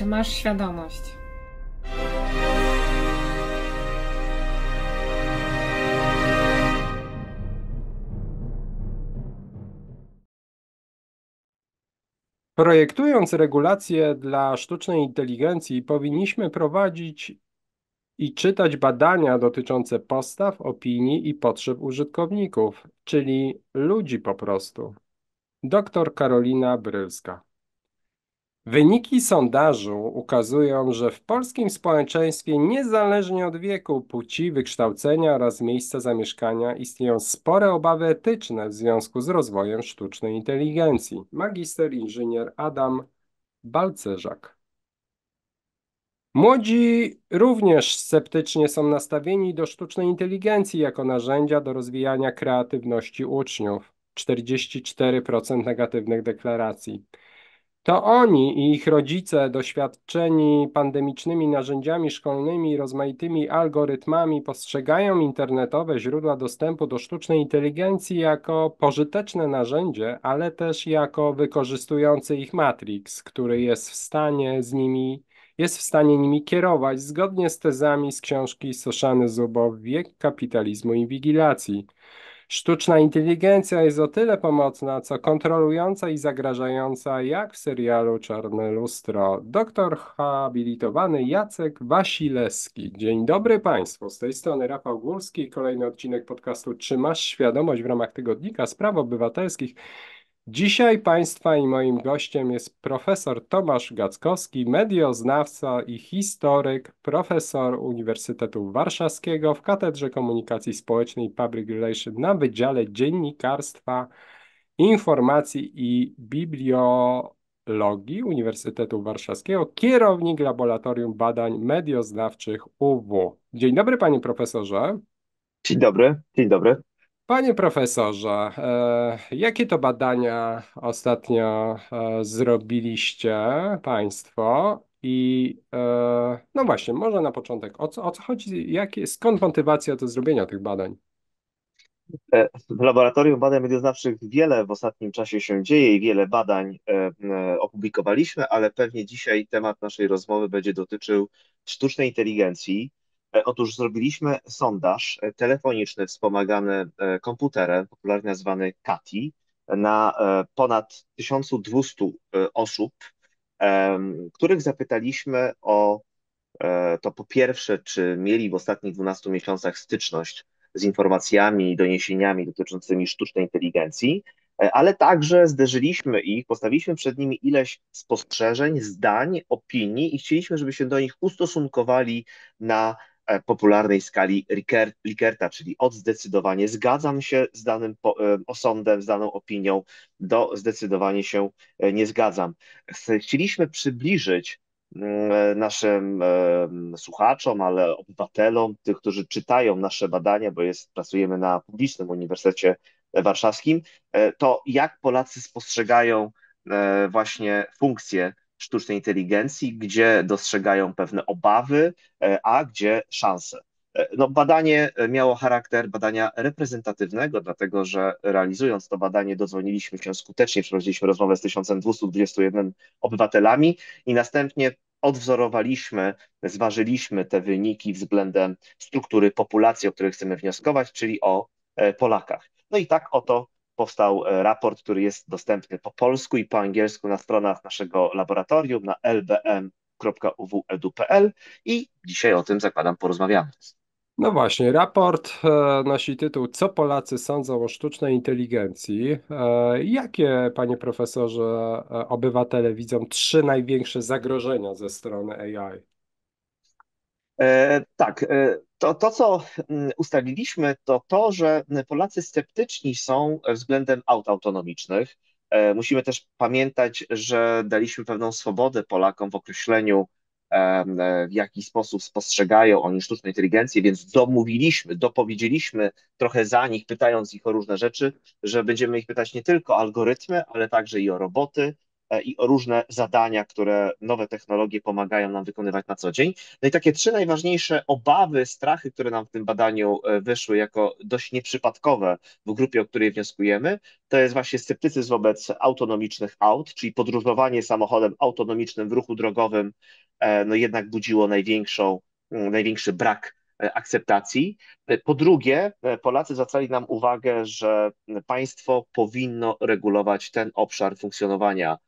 Czy masz świadomość? Projektując regulacje dla sztucznej inteligencji, powinniśmy prowadzić i czytać badania dotyczące postaw, opinii i potrzeb użytkowników, czyli ludzi po prostu. Dr Karolina Brylska. Wyniki sondażu ukazują, że w polskim społeczeństwie, niezależnie od wieku, płci, wykształcenia oraz miejsca zamieszkania, istnieją spore obawy etyczne w związku z rozwojem sztucznej inteligencji. Magister inżynier Adam Balcerzak. Młodzi również sceptycznie są nastawieni do sztucznej inteligencji jako narzędzia do rozwijania kreatywności uczniów. 44% negatywnych deklaracji. To oni i ich rodzice, doświadczeni pandemicznymi narzędziami szkolnymi i rozmaitymi algorytmami, postrzegają internetowe źródła dostępu do sztucznej inteligencji jako pożyteczne narzędzie, ale też jako wykorzystujący ich Matrix, który jest w stanie z nimi jest w stanie nimi kierować zgodnie z tezami z książki Soszany Zubow Wiek kapitalizmu i wigilacji. Sztuczna inteligencja jest o tyle pomocna, co kontrolująca i zagrażająca, jak w serialu Czarne Lustro. Doktor habilitowany Jacek Wasilewski. Dzień dobry Państwu, z tej strony Rafał Górski, kolejny odcinek podcastu Czy masz świadomość w ramach tygodnika spraw obywatelskich. Dzisiaj Państwa i moim gościem jest profesor Tomasz Gackowski, medioznawca i historyk, profesor Uniwersytetu Warszawskiego w Katedrze Komunikacji Społecznej Public Relations na Wydziale Dziennikarstwa, Informacji i Bibliologii Uniwersytetu Warszawskiego, kierownik Laboratorium Badań Medioznawczych UW. Dzień dobry Panie Profesorze. Dzień dobry, dzień dobry. Panie profesorze, e, jakie to badania ostatnio e, zrobiliście Państwo? I e, no właśnie, może na początek, o co, o co chodzi, jakie, skąd motywacja do zrobienia tych badań? W Laboratorium Badań Medioznawczych wiele w ostatnim czasie się dzieje i wiele badań opublikowaliśmy, ale pewnie dzisiaj temat naszej rozmowy będzie dotyczył sztucznej inteligencji otóż zrobiliśmy sondaż e, telefoniczny wspomagany e, komputerem, popularnie nazwany CATI, na ponad 1200 osób, których zapytaliśmy o to po pierwsze, czy mieli w ostatnich 12 miesiącach styczność z informacjami i doniesieniami dotyczącymi sztucznej inteligencji, ale także zderzyliśmy ich, postawiliśmy przed nimi ileś spostrzeżeń, zdań, opinii i chcieliśmy, żeby się do nich ustosunkowali na E, popularnej skali Rikerta, czyli od zdecydowanie zgadzam się z danym e, osądem, z daną opinią, do zdecydowanie się e, nie zgadzam. Chcieliśmy przybliżyć mm, naszym słuchaczom, ale obywatelom, tych, którzy czytają nasze badania, bo jest, pracujemy na publicznym Uniwersytecie Warszawskim, to jak Polacy spostrzegają właśnie funkcje sztucznej inteligencji, gdzie dostrzegają pewne obawy, e, a gdzie szanse. E, no, badanie miało charakter badania reprezentatywnego, dlatego że realizując to badanie dodzwoniliśmy się skutecznie, przeprowadziliśmy rozmowę z 1221 obywatelami i następnie odwzorowaliśmy, zważyliśmy te wyniki względem struktury populacji, o której chcemy wnioskować, czyli o e, Polakach. No i tak oto powstał e, raport, który jest dostępny po polsku i po angielsku na stronach naszego laboratorium na lbm.uwedu.pl i dzisiaj o tym zakładam porozmawiamy. No właśnie, raport e, nosi tytuł Co Polacy sądzą o sztucznej inteligencji? E, jakie, panie profesorze, obywatele widzą trzy największe zagrożenia ze strony AI? E, tak, e, to, to co mm, ustaliliśmy, to to, że Polacy sceptyczni są względem aut autonomicznych. E, musimy też pamiętać, że daliśmy pewną swobodę Polakom w określeniu, w jaki sposób spostrzegają oni sztuczną inteligencję, więc domówiliśmy, dopowiedzieliśmy trochę za nich, pytając ich o różne rzeczy, że będziemy ich pytać nie tylko o algorytmy, ale także i o roboty, i o różne zadania, które nowe technologie pomagają nam wykonywać na co dzień. No i takie trzy najważniejsze obawy, strachy, które nam w tym badaniu e, wyszły jako dość nieprzypadkowe w grupie, o której wnioskujemy, to jest właśnie sceptycyzm wobec autonomicznych aut, czyli podróżowanie samochodem autonomicznym w ruchu drogowym, no jednak budziło największą, największy brak E, akceptacji. E, po drugie, e, Polacy zwracali nam uwagę, że państwo powinno regulować ten obszar funkcjonowania mm,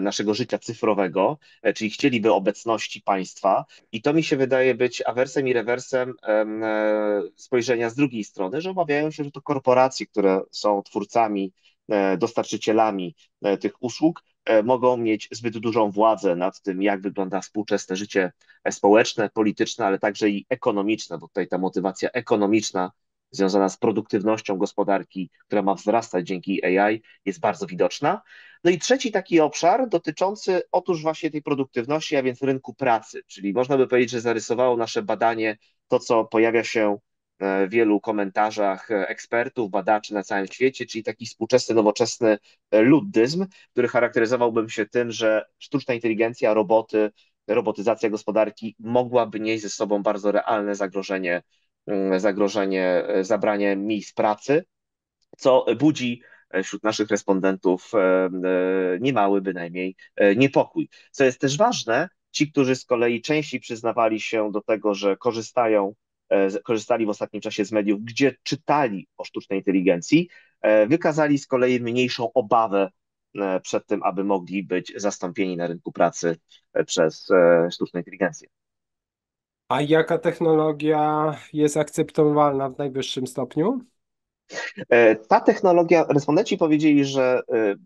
naszego życia cyfrowego, czyli chcieliby obecności państwa. I to mi się wydaje być awersem i rewersem spojrzenia z drugiej strony, że obawiają się, że to korporacje, które są twórcami, dostarczycielami tych usług, E, mogą mieć zbyt dużą władzę nad tym, jak wygląda współczesne życie społeczne, polityczne, ale także i ekonomiczne, bo tutaj ta motywacja ekonomiczna związana z produktywnością gospodarki, która ma wzrastać dzięki AI, jest bardzo widoczna. No i trzeci taki obszar dotyczący otóż właśnie tej produktywności, a więc rynku pracy, czyli można by powiedzieć, że zarysowało nasze badanie to, co pojawia się w wielu komentarzach ekspertów, badaczy na całym świecie, czyli taki współczesny, nowoczesny luddyzm, który charakteryzowałbym się tym, że sztuczna inteligencja, roboty, robotyzacja gospodarki mogłaby nieść ze sobą bardzo realne zagrożenie, zagrożenie zabrania miejsc pracy, co budzi wśród naszych respondentów e, e, niemały bynajmniej e, niepokój. Co jest też ważne, ci, którzy z kolei częściej przyznawali się do tego, że korzystają E, korzystali w ostatnim czasie z mediów, gdzie czytali o sztucznej inteligencji, e, wykazali z kolei mniejszą obawę e, przed tym, aby mogli być zastąpieni na rynku pracy przez sztuczną inteligencję. A jaka technologia jest akceptowalna w najwyższym stopniu? Ta technologia, respondenci powiedzieli, że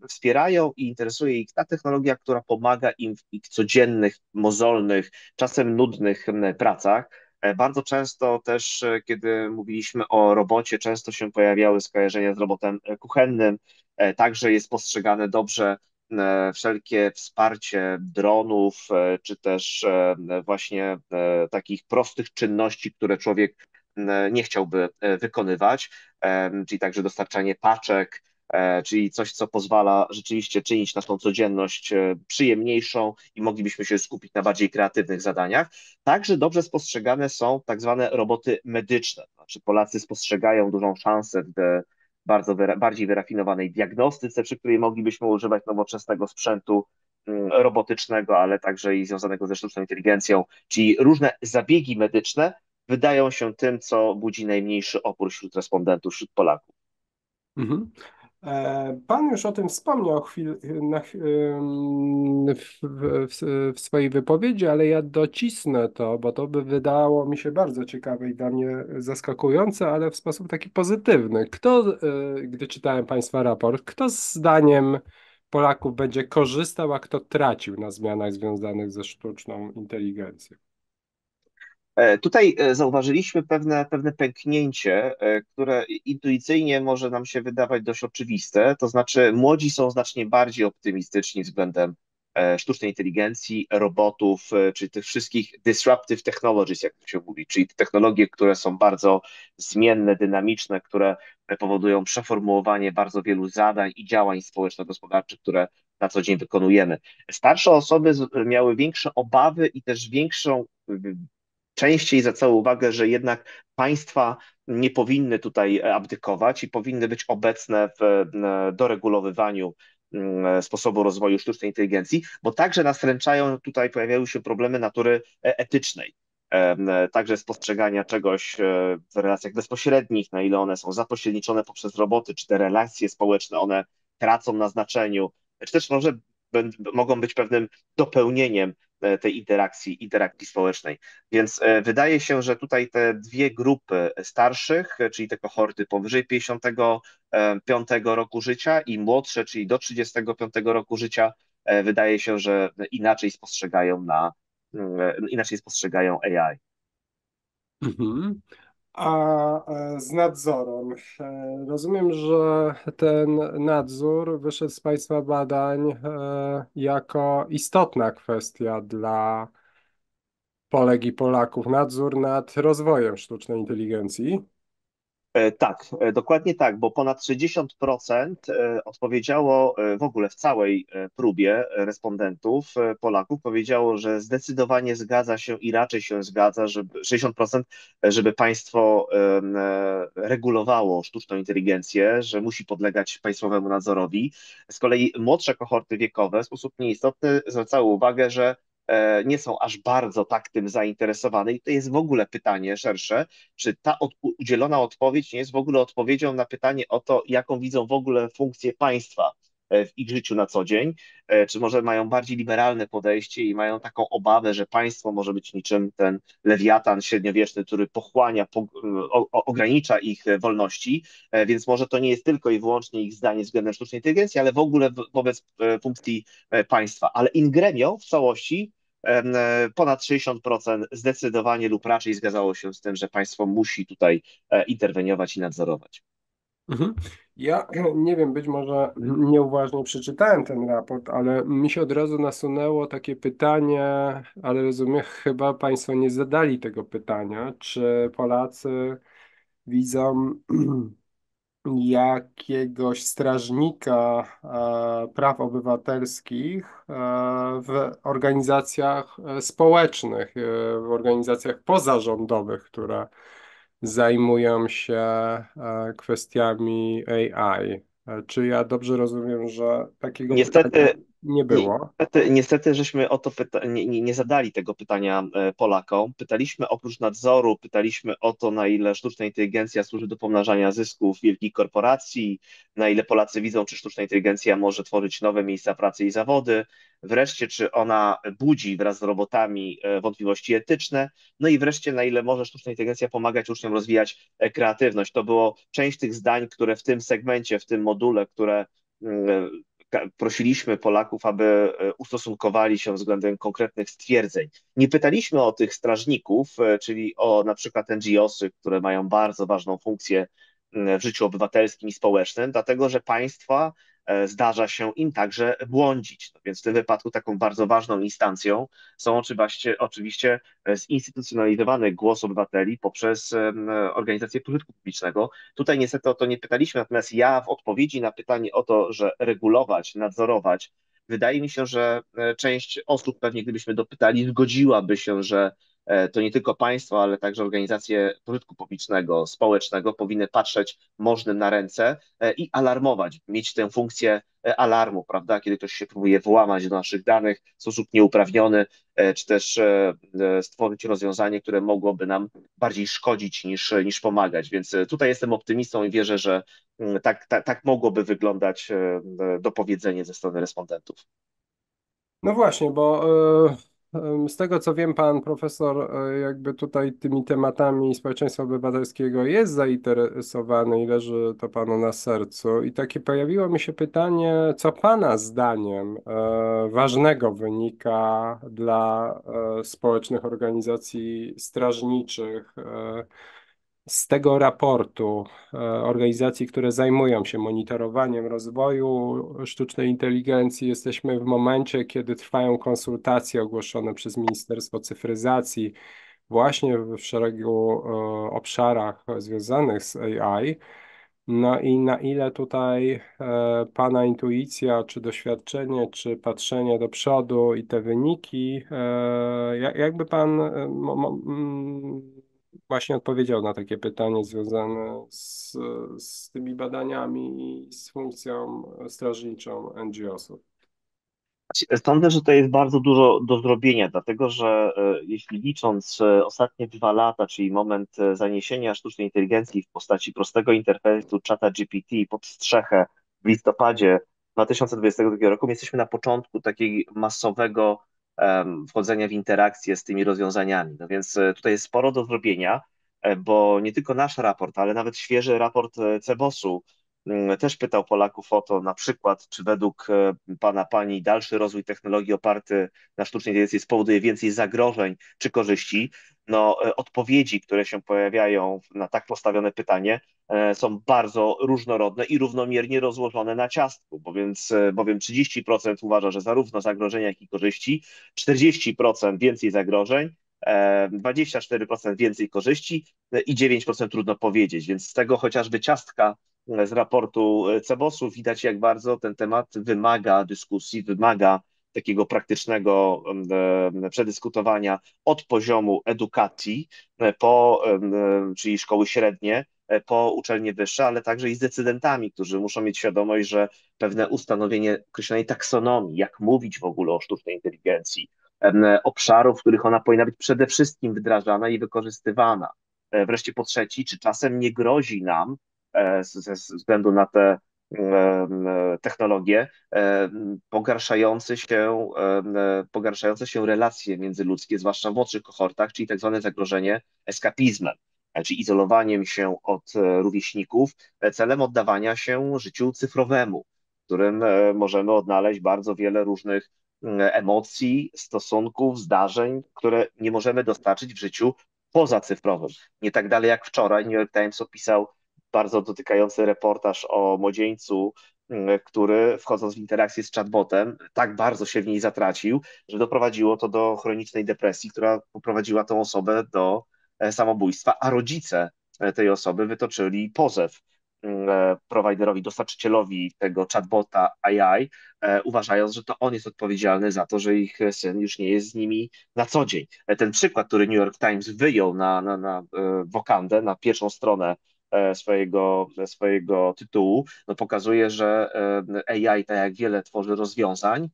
wspierają i interesuje ich ta technologia, która pomaga im w ich codziennych, mozolnych, czasem nudnych pracach E, bardzo często też, e, kiedy mówiliśmy o robocie, często się pojawiały skojarzenia z robotem e, kuchennym. Także jest postrzegane dobrze wszelkie wsparcie dronów, czy też właśnie takich prostych czynności, które człowiek nie chciałby wykonywać, czyli także dostarczanie paczek, E, czyli coś, co pozwala rzeczywiście czynić naszą codzienność e, przyjemniejszą i moglibyśmy się skupić na bardziej kreatywnych zadaniach. Także dobrze spostrzegane są tak zwane roboty medyczne. Znaczy Polacy spostrzegają dużą szansę w bardzo bardziej wyrafinowanej diagnostyce, przy której moglibyśmy używać nowoczesnego sprzętu mm, robotycznego, ale także i związanego ze sztuczną inteligencją, czyli różne zabiegi medyczne wydają się tym, co budzi najmniejszy opór wśród respondentów, wśród Polaków. Mhm. E, pan już o tym wspomniał chwil, na, w, w, w, swojej wypowiedzi, ale ja docisnę to, bo to by wydało mi się bardzo ciekawe i dla mnie zaskakujące, ale w sposób taki pozytywny. Kto, e, gdy czytałem Państwa raport, kto zdaniem Polaków będzie korzystał, a kto tracił na zmianach związanych ze sztuczną inteligencją? E, tutaj e, zauważyliśmy pewne, pewne pęknięcie, e, które intuicyjnie może nam się wydawać dość oczywiste. To znaczy, młodzi są znacznie bardziej optymistyczni względem sztucznej inteligencji, robotów, czy tych wszystkich disruptive technologies, jak to się mówi, czyli technologie, które są bardzo zmienne, dynamiczne, które powodują przeformułowanie bardzo wielu zadań i działań społeczno-gospodarczych, które na co dzień wykonujemy. Starsze osoby miały większe obawy i też większą częściej zwracały uwagę, że jednak państwa nie powinny tutaj abdykować i powinny być obecne w doregulowywaniu mm, sposobu rozwoju sztucznej inteligencji, bo także nas wręczają, tutaj pojawiały się problemy natury e, etycznej. Także spostrzegania czegoś e, w relacjach bezpośrednich, na ile one są zapośredniczone poprzez roboty, czy te relacje społeczne, one tracą na znaczeniu, czy też może mogą być pewnym dopełnieniem E, tej interakcji, interakcji społecznej. Więc e, wydaje się, że tutaj te dwie grupy starszych, e, czyli te kohorty powyżej 55 roku życia i młodsze, czyli do 35 roku życia, wydaje się, że inaczej spostrzegają na inaczej spostrzegają AI. Mhm. A e, z nadzorem. E, rozumiem, że ten nadzór wyszedł z Państwa badań e, jako istotna kwestia dla Polek i Polaków. Nadzór nad rozwojem sztucznej inteligencji. E, Tak, e, dokładnie tak, bo ponad 60% e, odpowiedziało w ogóle w całej próbie respondentów, Polaków, powiedziało, że zdecydowanie zgadza się i raczej się zgadza, żeby 60%, żeby państwo regulowało sztuczną inteligencję, że musi podlegać państwowemu nadzorowi. Z kolei młodsze kohorty wiekowe w sposób nieistotny zwracały uwagę, że nie są aż bardzo tak tym zainteresowane. I to jest w ogóle pytanie szersze, czy ta od, udzielona odpowiedź nie jest w ogóle odpowiedzią na pytanie o to, jaką widzą w ogóle funkcję państwa e, w ich życiu na co dzień, e, czy może mają bardziej liberalne podejście i mają taką obawę, że państwo może być niczym ten lewiatan średniowieczny, który pochłania, po, o, ogranicza ich wolności, więc może to nie jest tylko i wyłącznie ich zdanie względem sztucznej inteligencji, ale w ogóle wobec funkcji państwa. Ale in gremio w całości E, ponad 60% zdecydowanie lub raczej zgadzało się z tym, że państwo musi tutaj e, interweniować i nadzorować. Mhm. Ja nie wiem, być może nieuważnie przeczytałem ten raport, ale mi się od razu nasunęło takie pytanie, ale rozumiem, chyba Państwo nie zadali tego pytania, czy Polacy widzą jakiegoś strażnika e, praw obywatelskich e, w organizacjach e, społecznych, w organizacjach pozarządowych, które zajmują się kwestiami AI. Czy ja dobrze rozumiem, że takiego Niestety, nie było? Niestety, niestety żeśmy o to pyta- nie, nie zadali tego pytania Polakom. Pytaliśmy oprócz nadzoru, pytaliśmy o to, na ile sztuczna inteligencja służy do pomnażania zysków wielkich korporacji, na ile Polacy widzą, czy sztuczna inteligencja może tworzyć nowe miejsca pracy i zawody, wreszcie, czy ona budzi wraz z robotami wątpliwości etyczne, no i wreszcie, na ile może sztuczna inteligencja pomagać uczniom rozwijać kreatywność. To było część tych zdań, które w tym segmencie, w tym module, które prosiliśmy Polaków, aby e, ustosunkowali się względem konkretnych stwierdzeń. Nie pytaliśmy o tych strażników, e, czyli o na przykład NGOsy, które mają bardzo ważną funkcję w życiu obywatelskim i społecznym, dlatego że państwa zdarza się im także błądzić. No więc w tym wypadku taką bardzo ważną instancją są oczywiście, oczywiście zinstytucjonalizowany głos obywateli poprzez organizację pożytku publicznego. Tutaj niestety o to nie pytaliśmy, natomiast ja w odpowiedzi na pytanie o to, że regulować, nadzorować, wydaje mi się, że e, część osób pewnie gdybyśmy dopytali, zgodziłaby się, że E, to nie tylko państwo, ale także organizacje pożytku publicznego, społecznego powinny patrzeć możnym na ręce e, i alarmować, mieć tę funkcję e, alarmu, prawda, kiedy ktoś się próbuje włamać do naszych danych w sposób nieuprawniony, czy też stworzyć rozwiązanie, które mogłoby nam bardziej szkodzić niż, niż pomagać. Więc tutaj jestem optymistą i wierzę, że mm, tak, tak, tak mogłoby wyglądać dopowiedzenie ze strony respondentów. No właśnie, bo z tego co wiem, pan profesor e, jakby tutaj tymi tematami społeczeństwa obywatelskiego jest zainteresowany i leży to panu na sercu. I takie pojawiło mi się pytanie, co pana zdaniem e, ważnego wynika dla e, społecznych organizacji strażniczych z tego raportu e, organizacji, które zajmują się monitorowaniem rozwoju sztucznej inteligencji, jesteśmy w momencie, kiedy trwają konsultacje ogłoszone przez Ministerstwo Cyfryzacji właśnie w szeregu e, obszarach związanych z AI. No i na ile tutaj e, Pana intuicja, czy doświadczenie, czy patrzenie do przodu i te wyniki, jakby Pan właśnie odpowiedział na takie pytanie związane z, z tymi badaniami i z funkcją strażniczą NGO-sów. Sądzę, że to jest bardzo dużo do zrobienia, dlatego że e, jeśli licząc ostatnie dwa lata, czyli moment e, zaniesienia sztucznej inteligencji w postaci prostego interfejsu czata GPT pod strzechę w listopadzie 2022 roku, jesteśmy na początku takiego masowego wchodzenia w interakcję z tymi rozwiązaniami. No więc e, tutaj jest sporo do zrobienia, e, bo nie tylko nasz raport, ale nawet świeży raport e, Cebosu mm, też pytał Polaków o to, na przykład, czy według pana, pani dalszy rozwój technologii oparty na sztucznej inteligencji spowoduje więcej zagrożeń czy korzyści no, e, odpowiedzi, które się pojawiają na tak postawione pytanie, e, są bardzo różnorodne i równomiernie rozłożone na ciastku, bowiem, bowiem 30% uważa, że zarówno zagrożenia, jak i korzyści, 40% więcej zagrożeń, 24% więcej korzyści i 9% trudno powiedzieć, więc z tego chociażby ciastka z raportu Cebosu widać, jak bardzo ten temat wymaga dyskusji, wymaga takiego praktycznego przedyskutowania od poziomu edukacji, po, czyli szkoły średnie, po uczelnie wyższe, ale także i z decydentami, którzy muszą mieć świadomość, że pewne ustanowienie określonej taksonomii, jak mówić w ogóle o sztucznej inteligencji, obszarów, w których ona powinna być przede wszystkim wdrażana i wykorzystywana. E, wreszcie po trzeci, czy czasem nie grozi nam e, ze względu na te technologie, pogarszające się, pogarszające się relacje międzyludzkie, zwłaszcza w młodszych kohortach, czyli tak zwane zagrożenie eskapizmem, e, czyli izolowaniem się od rówieśników celem oddawania się życiu cyfrowemu, w którym możemy odnaleźć bardzo wiele różnych emocji, stosunków, zdarzeń, które nie możemy dostarczyć w życiu pozacyfrowym. Nie tak dalej jak wczoraj New York Times opisał bardzo dotykający reportaż o młodzieńcu, który wchodząc w interakcję z chatbotem, tak bardzo się w niej zatracił, że doprowadziło to do chronicznej depresji, która poprowadziła tą osobę do e, samobójstwa, a rodzice e, tej osoby wytoczyli pozew E, prowajderowi, dostarczycielowi tego chatbota AI, uważając, że to on jest odpowiedzialny za to, że ich syn już nie jest z nimi na co dzień. Ten przykład, który New York Times wyjął na, na, na wokandę, na pierwszą stronę swojego, swojego tytułu, no pokazuje, że AI, tak jak wiele tworzy rozwiązań,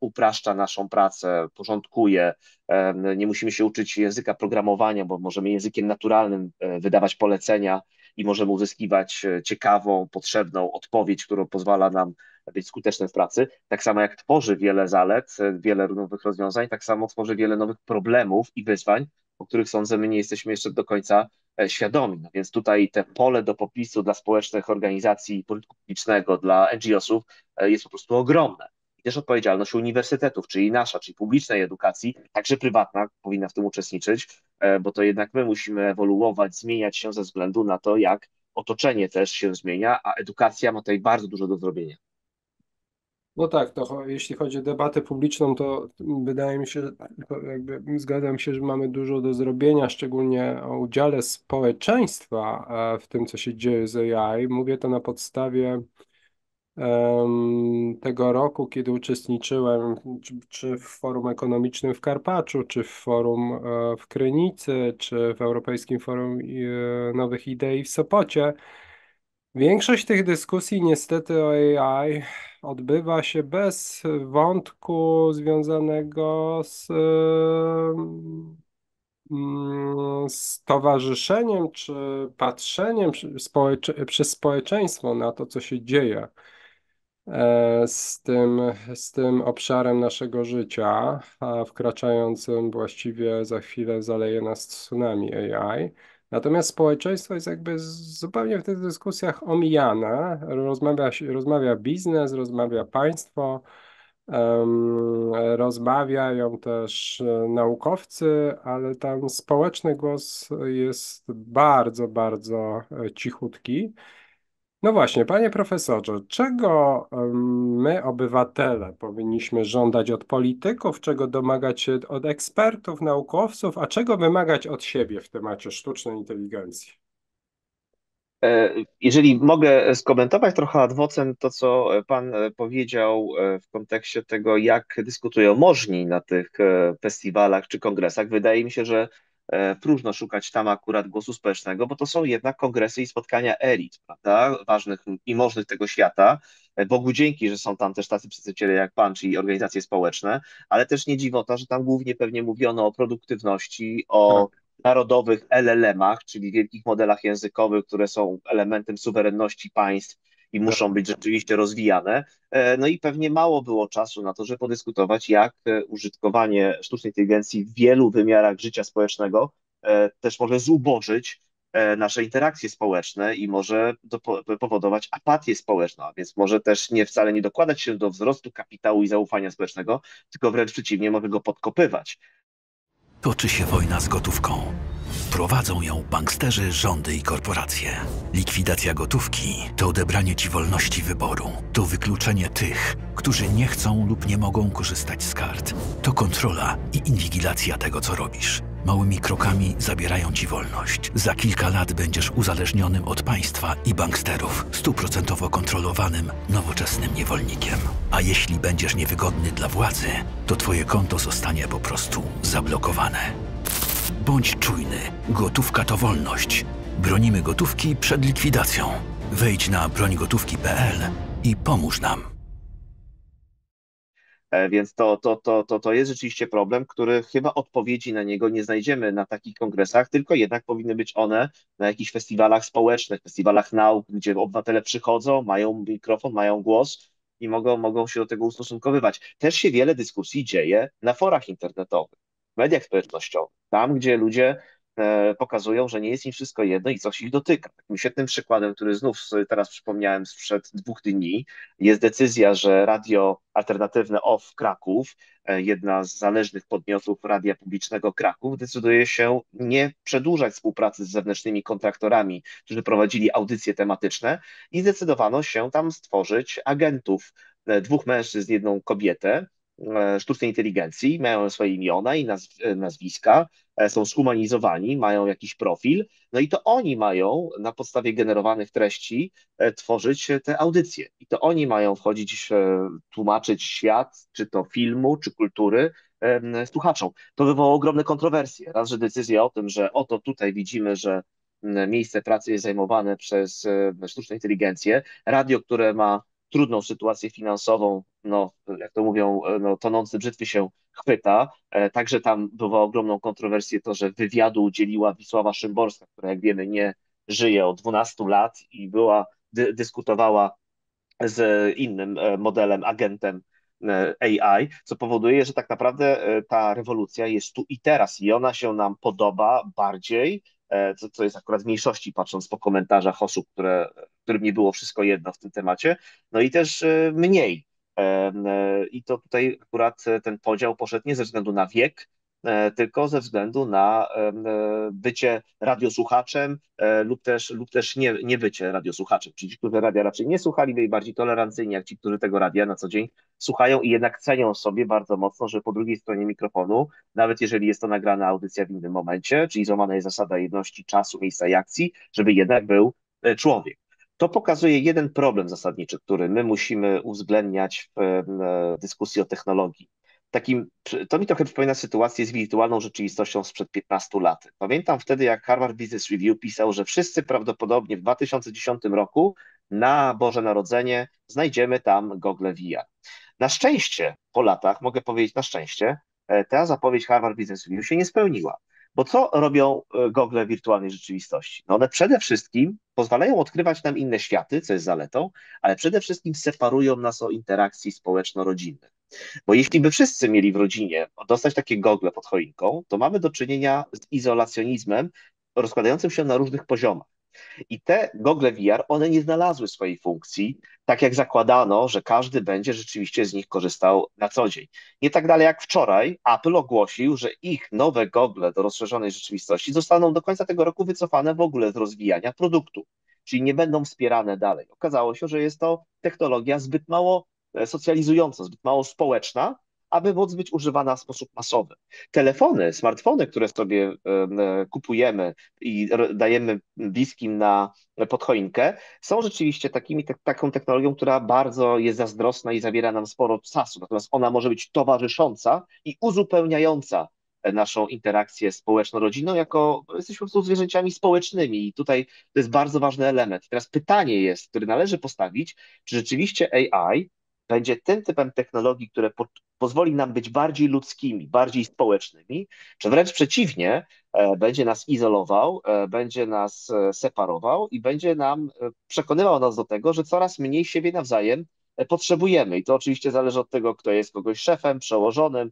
upraszcza naszą pracę, porządkuje. Nie musimy się uczyć języka programowania, bo możemy językiem naturalnym wydawać polecenia i możemy uzyskiwać e, ciekawą, potrzebną odpowiedź, która pozwala nam być skutecznym w pracy. Tak samo jak tworzy wiele zalet, e, wiele nowych rozwiązań, tak samo tworzy wiele nowych problemów i wyzwań, o których sądzę, my nie jesteśmy jeszcze do końca e, świadomi. No więc tutaj te pole do popisu dla społecznych organizacji pożytku publicznego, dla NGO-sów jest po prostu ogromne i też odpowiedzialność uniwersytetów, czyli nasza, czyli publicznej edukacji, także prywatna powinna w tym uczestniczyć, e, bo to jednak my musimy ewoluować, zmieniać się ze względu na to, jak otoczenie też się zmienia, a edukacja ma tutaj bardzo dużo do zrobienia. No tak, to jeśli chodzi o debatę publiczną, to wydaje mi się, jakby zgadzam się, że mamy dużo do zrobienia, szczególnie o udziale społeczeństwa e, w tym, co się dzieje z AI. Mówię to na podstawie tego roku, kiedy uczestniczyłem czy, czy w Forum Ekonomicznym w Karpaczu, czy w Forum e, w Krynicy, czy w Europejskim Forum e, Nowych Idei w Sopocie. Większość tych dyskusji niestety o AI odbywa się bez wątku związanego z, mm, towarzyszeniem czy patrzeniem społecze przez społeczeństwo na to, co się dzieje. E, z tym, z tym obszarem naszego życia, wkraczającym właściwie za chwilę zaleje nas tsunami AI. Natomiast społeczeństwo jest jakby zupełnie w tych dyskusjach omijane. Rozmawia, rozmawia biznes, rozmawia państwo, um, rozmawiają też e, naukowcy, ale tam społeczny głos jest bardzo, bardzo e, cichutki. No właśnie, panie profesorze, czego my, obywatele, powinniśmy żądać od polityków, czego domagać się od ekspertów, naukowców, a czego wymagać od siebie w temacie sztucznej inteligencji? E, jeżeli mogę skomentować trochę adwocem to, co Pan powiedział e, w kontekście tego, jak dyskutują możni na tych e, festiwalach czy kongresach, wydaje mi się, że E, próżno szukać tam akurat głosu społecznego, bo to są jednak kongresy i spotkania elit, prawda, ważnych i możnych tego świata. E, Bogu dzięki, że są tam też tacy przedstawiciele jak Pan, czyli organizacje społeczne, ale też nie dziwota, że tam głównie pewnie mówiono o produktywności, o tak. narodowych LLM-ach, czyli wielkich modelach językowych, które są elementem suwerenności państw i muszą być rzeczywiście rozwijane. E, no i pewnie mało było czasu na to, żeby podyskutować, jak e, użytkowanie sztucznej inteligencji w wielu wymiarach życia społecznego e, też może zubożyć nasze interakcje społeczne i może powodować apatię społeczną, a więc może też nie wcale nie dokładać się do wzrostu kapitału i zaufania społecznego, tylko wręcz przeciwnie, może go podkopywać. Toczy się wojna z gotówką. Prowadzą ją banksterzy, rządy i korporacje. Likwidacja gotówki to odebranie ci wolności wyboru. To wykluczenie tych, którzy nie chcą lub nie mogą korzystać z kart. To kontrola i inwigilacja tego, co robisz. Małymi krokami zabierają ci wolność. Za kilka lat będziesz uzależnionym od państwa i banksterów, stuprocentowo kontrolowanym, nowoczesnym niewolnikiem. A jeśli będziesz niewygodny dla władzy, to twoje konto zostanie po prostu zablokowane. Bądź czujny. Gotówka to wolność. Bronimy gotówki przed likwidacją. Wejdź na brońgotówki.pl i pomóż nam. E, więc to, to, to, to, to jest rzeczywiście problem, który chyba odpowiedzi na niego nie znajdziemy na takich kongresach, tylko jednak powinny być one na jakichś festiwalach społecznych, festiwalach nauk, gdzie obywatele przychodzą, mają mikrofon, mają głos i mogą, mogą się do tego ustosunkowywać. Też się wiele dyskusji dzieje na forach internetowych, mediach społecznościowych, tam gdzie ludzie E, pokazują, że nie jest im wszystko jedno i coś ich dotyka. Takim świetnym przykładem, który znów teraz przypomniałem sprzed dwóch dni, jest decyzja, że radio alternatywne OFF Kraków, e, jedna z zależnych podmiotów radia publicznego Kraków, decyduje się nie przedłużać współpracy z zewnętrznymi kontraktorami, którzy prowadzili audycje tematyczne i zdecydowano się tam stworzyć agentów, e, dwóch mężczyzn, jedną kobietę, sztucznej inteligencji, mają swoje imiona i e, nazwiska, e, są zhumanizowani, mają jakiś profil, no i to oni mają na podstawie generowanych treści tworzyć te audycje. I to oni mają wchodzić, tłumaczyć świat, czy to filmu, czy kultury słuchaczom. To wywołało ogromne kontrowersje. Raz, że decyzja o tym, że oto tutaj widzimy, że miejsce pracy jest zajmowane przez sztuczną inteligencję, radio, które ma trudną sytuację finansową, no, jak to mówią, no, tonący brzytwy się chwyta. E, także tam była ogromną kontrowersję to, że wywiadu udzieliła Wisława Szymborska, która jak wiemy nie żyje od 12 lat i była, dy, dyskutowała z innym e, modelem, agentem e, AI, co powoduje, że tak naprawdę ta rewolucja jest tu i teraz i ona się nam podoba bardziej E, co, co jest akurat w mniejszości, patrząc po komentarzach osób, które, którym nie było wszystko jedno w tym temacie, no i też e, mniej. E, I to tutaj akurat ten podział poszedł nie ze względu na wiek, E, tylko ze względu na e, bycie radiosłuchaczem e, lub też, lub też nie, nie bycie radiosłuchaczem. Czyli ci, którzy radia raczej nie słuchali, byli bardziej tolerancyjni, jak ci, którzy tego radia na co dzień słuchają i jednak cenią sobie bardzo mocno, że po drugiej stronie mikrofonu, nawet jeżeli jest to nagrana audycja w innym momencie, czyli złamana jest zasada jedności czasu, miejsca i akcji, żeby jednak był człowiek. To pokazuje jeden problem zasadniczy, który my musimy uwzględniać w dyskusji o technologii takim, to mi trochę przypomina sytuację z wirtualną rzeczywistością sprzed 15 lat. Pamiętam wtedy, jak Harvard Business Review pisał, że wszyscy prawdopodobnie w 2010 roku na Boże Narodzenie znajdziemy tam gogle VR. Na szczęście, po latach, mogę powiedzieć na szczęście, e, ta zapowiedź Harvard Business Review się nie spełniła. Bo co robią e, gogle wirtualnej rzeczywistości? No one przede wszystkim pozwalają odkrywać nam inne światy, co jest zaletą, ale przede wszystkim separują nas o interakcji społeczno-rodzinnych. Bo jeśli by wszyscy mieli w rodzinie dostać takie gogle pod choinką, to mamy do czynienia z izolacjonizmem rozkładającym się na różnych poziomach. I te gogle VR, one nie znalazły swojej funkcji, tak jak zakładano, że każdy będzie rzeczywiście z nich korzystał na co dzień. Nie tak dalej jak wczoraj, Apple ogłosił, że ich nowe gogle do rozszerzonej rzeczywistości zostaną do końca tego roku wycofane w ogóle z rozwijania produktu, czyli nie będą wspierane dalej. Okazało się, że jest to technologia zbyt mało socjalizująca, zbyt mało społeczna, aby móc być używana w sposób masowy. Telefony, smartfony, które sobie e, kupujemy i dajemy bliskim na podchoinkę, są rzeczywiście takimi, taką technologią, która bardzo jest zazdrosna i zabiera nam sporo czasu. Natomiast ona może być towarzysząca i uzupełniająca naszą interakcję społeczno-rodzinną, jako jesteśmy po prostu zwierzęciami społecznymi i tutaj to jest bardzo ważny element. I teraz pytanie jest, które należy postawić, czy rzeczywiście AI będzie tym typem technologii, które po, pozwoli nam być bardziej ludzkimi, bardziej społecznymi, czy wręcz przeciwnie, e, będzie nas izolował, e, będzie nas e, separował i będzie nam przekonywał nas do tego, że coraz mniej siebie nawzajem potrzebujemy. I to oczywiście zależy od tego, kto jest kogoś szefem, przełożonym,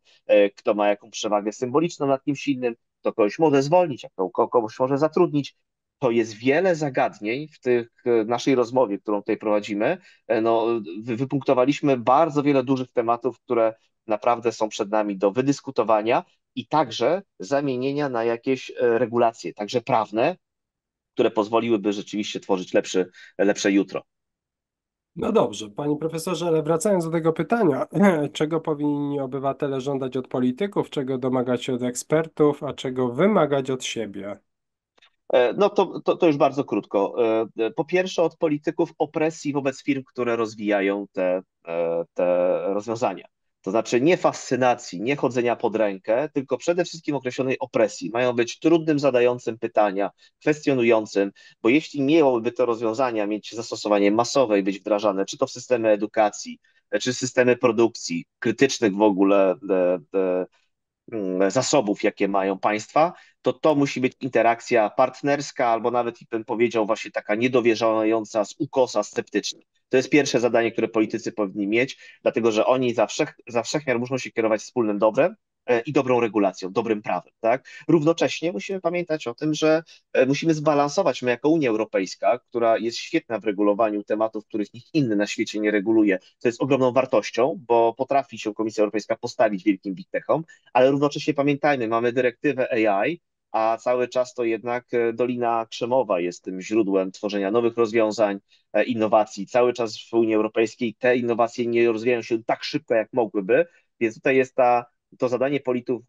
kto ma jaką przewagę symboliczną nad kimś innym, kto kogoś może zwolnić, a kto kogoś może zatrudnić to jest wiele zagadnień w tych e, naszej rozmowie, którą tutaj prowadzimy. E, no, wypunktowaliśmy bardzo wiele dużych tematów, które naprawdę są przed nami do wydyskutowania i także zamienienia na jakieś e, regulacje, także prawne, które pozwoliłyby rzeczywiście tworzyć lepszy, lepsze jutro. No dobrze, panie profesorze, ale wracając do tego pytania, czego powinni obywatele żądać od polityków, czego domagać się od ekspertów, a czego wymagać od siebie? E, no to, to, to już bardzo krótko. E, po pierwsze, od polityków opresji wobec firm, które rozwijają te, e, te rozwiązania. To znaczy nie fascynacji, nie chodzenia pod rękę, tylko przede wszystkim określonej opresji. Mają być trudnym, zadającym pytania, kwestionującym, bo jeśli miałyby te rozwiązania mieć zastosowanie masowe i być wdrażane, czy to w systemy edukacji, czy systemy produkcji, krytycznych w ogóle de, de, zasobów, jakie mają państwa, to to musi być interakcja partnerska, albo nawet bym powiedział właśnie taka niedowierzająca z ukosa sceptyczna. To jest pierwsze zadanie, które politycy powinni mieć, dlatego że oni za, wszech, za wszechmiar muszą się kierować wspólnym dobrem, i dobrą regulacją, dobrym prawem. Tak? Równocześnie musimy pamiętać o tym, że e, musimy zbalansować my jako Unia Europejska, która jest świetna w regulowaniu tematów, których nikt inny na świecie nie reguluje, co jest ogromną wartością, bo potrafi się Komisja Europejska postawić wielkim big techom, ale równocześnie pamiętajmy, mamy dyrektywę AI, a cały czas to jednak e, Dolina Krzemowa jest tym źródłem tworzenia nowych rozwiązań, innowacji. Cały czas w Unii Europejskiej te innowacje nie rozwijają się tak szybko, jak mogłyby, więc tutaj jest ta to zadanie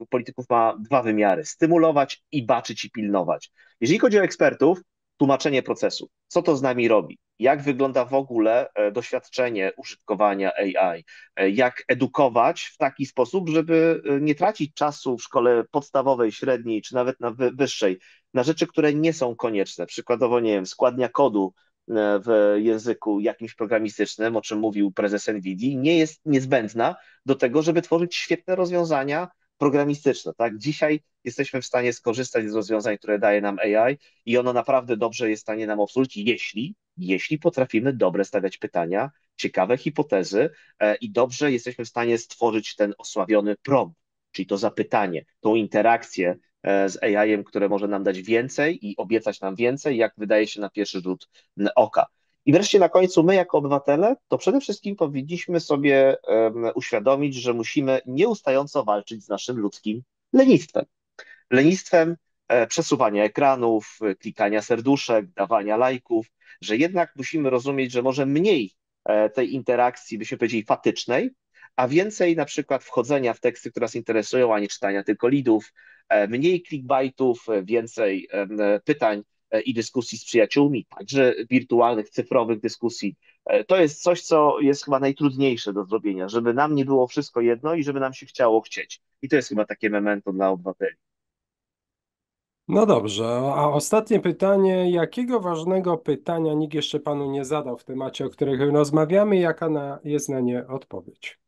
polityków, ma dwa wymiary: stymulować i baczyć i pilnować. Jeżeli chodzi o ekspertów, tłumaczenie procesu. Co to z nami robi? Jak wygląda w ogóle e, doświadczenie użytkowania AI? E, jak edukować w taki sposób, żeby e, nie tracić czasu w szkole podstawowej, średniej czy nawet na wyższej na rzeczy, które nie są konieczne? Przykładowo, nie wiem, składnia kodu w języku jakimś programistycznym, o czym mówił prezes NVIDII, nie jest niezbędna do tego, żeby tworzyć świetne rozwiązania programistyczne. Tak? Dzisiaj jesteśmy w stanie skorzystać z rozwiązań, które daje nam AI i ono naprawdę dobrze jest w stanie nam obsłużyć, jeśli, jeśli potrafimy dobre stawiać pytania, ciekawe hipotezy e, i dobrze jesteśmy w stanie stworzyć ten osławiony prompt, czyli to zapytanie, tą interakcję E, z AI-em, które może nam dać więcej i obiecać nam więcej, jak wydaje się na pierwszy rzut oka. I wreszcie na końcu my, jako obywatele, to przede wszystkim powinniśmy sobie um, uświadomić, że musimy nieustająco walczyć z naszym ludzkim lenistwem. Lenistwem e, przesuwania ekranów, klikania serduszek, dawania lajków, że jednak musimy rozumieć, że może mniej e, tej interakcji, byśmy powiedzieli, fatycznej, a więcej na przykład wchodzenia w teksty, które nas interesują, a nie czytania tylko lidów, e, mniej clickbaitów, e, więcej e, pytań i dyskusji z przyjaciółmi, także wirtualnych, cyfrowych dyskusji. To jest coś, co jest chyba najtrudniejsze do zrobienia, żeby nam nie było wszystko jedno i żeby nam się chciało chcieć. I to jest chyba takie memento dla obywateli. No dobrze, a ostatnie pytanie. Jakiego ważnego pytania nikt jeszcze panu nie zadał w temacie, o którym rozmawiamy? Jaka na, jest na nie odpowiedź?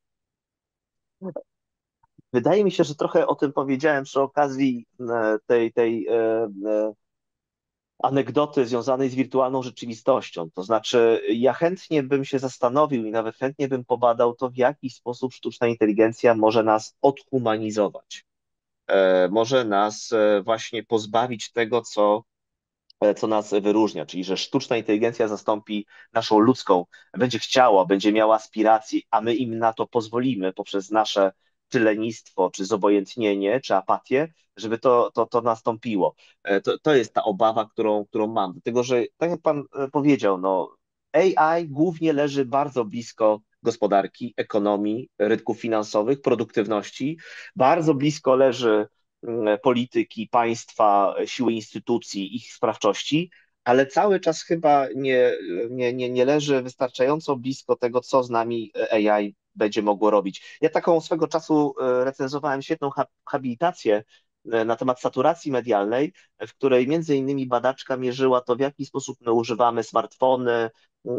Wydaje mi się, że trochę o tym powiedziałem przy okazji e, tej, tej e, e, anegdoty związanej z wirtualną rzeczywistością. To znaczy, ja chętnie bym się zastanowił i nawet chętnie bym pobadał to, w jaki sposób sztuczna inteligencja może nas odhumanizować. Może nas właśnie pozbawić tego, co, co nas wyróżnia, czyli że sztuczna inteligencja zastąpi naszą ludzką, będzie chciała, będzie miała aspiracje, a my im na to pozwolimy poprzez nasze czy lenistwo, czy zobojętnienie, czy apatię, żeby to, to, to nastąpiło. E, to, to jest ta obawa, którą, którą mam. Dlatego, że tak jak Pan e, powiedział, no, AI głównie leży bardzo blisko gospodarki, ekonomii, rynków finansowych, produktywności. Bardzo blisko leży mm, polityki, państwa, siły instytucji, ich sprawczości, ale cały czas chyba nie, nie, nie, nie leży wystarczająco blisko tego, co z nami AI będzie mogło robić. Ja taką swego czasu e, recenzowałem świetną habilitację na temat saturacji medialnej, w której między innymi badaczka mierzyła to, w jaki sposób my używamy smartfony,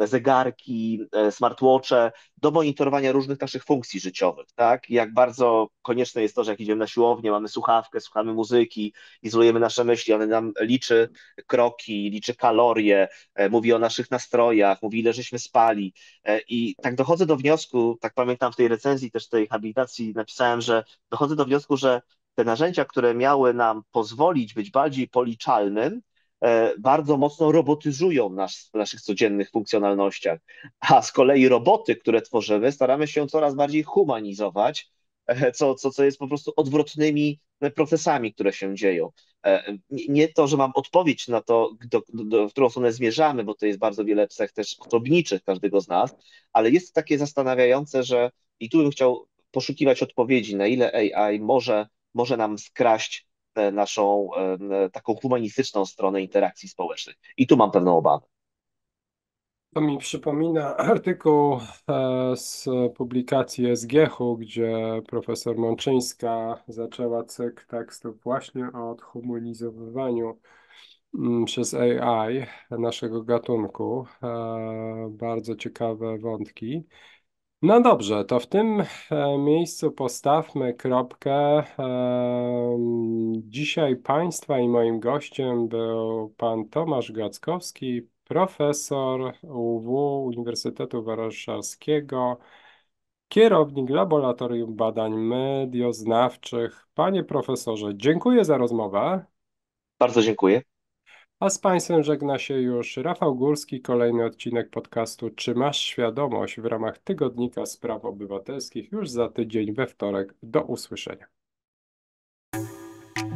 zegarki, e, smartwatche do monitorowania różnych naszych funkcji życiowych, tak? Jak bardzo konieczne jest to, że jak idziemy na siłownię, mamy słuchawkę, słuchamy muzyki, izolujemy nasze myśli, one nam liczy kroki, liczy kalorie, e, mówi o naszych nastrojach, mówi ile żeśmy spali e, i tak dochodzę do wniosku, tak pamiętam w tej recenzji też tej habilitacji napisałem, że dochodzę do wniosku, że te narzędzia, które miały nam pozwolić być bardziej policzalnym, E, bardzo mocno robotyzują nas w naszych codziennych funkcjonalnościach, a z kolei roboty, które tworzymy, staramy się coraz bardziej humanizować, e, co, co, co jest po prostu odwrotnymi procesami, które się dzieją. Nie to, że mam odpowiedź na to, do, do, w którą stronę zmierzamy, bo to jest bardzo wiele cech też osobniczych każdego z nas, ale jest takie zastanawiające, że i tu bym chciał poszukiwać odpowiedzi, na ile AI może, może nam skraść naszą taką humanistyczną stronę interakcji społecznych. I tu mam pewną obawę. To mi przypomina artykuł e, z publikacji SGH-u, gdzie profesor Mączyńska zaczęła cykl tekstów właśnie o odhumanizowywaniu mm, przez AI naszego gatunku. E, bardzo ciekawe wątki. No dobrze, to w tym e, miejscu postawmy kropkę. Dzisiaj Państwa i moim gościem był pan Tomasz Gackowski, profesor UW Uniwersytetu Warszawskiego, kierownik Laboratorium Badań Medioznawczych. Panie profesorze, dziękuję za rozmowę. Bardzo dziękuję. A z Państwem żegna się już Rafał Górski, kolejny odcinek podcastu Czy masz świadomość w ramach Tygodnika Spraw Obywatelskich już za tydzień we wtorek. Do usłyszenia.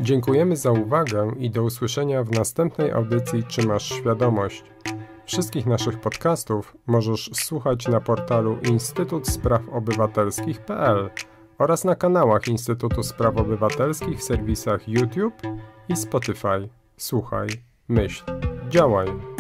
Dziękujemy za uwagę i do usłyszenia w następnej audycji Czy masz świadomość. Wszystkich naszych podcastów możesz słuchać na portalu Instytut Spraw Obywatelskich.pl oraz na kanałach Instytutu Spraw Obywatelskich w serwisach YouTube i Spotify. Słuchaj, myśl, działaj.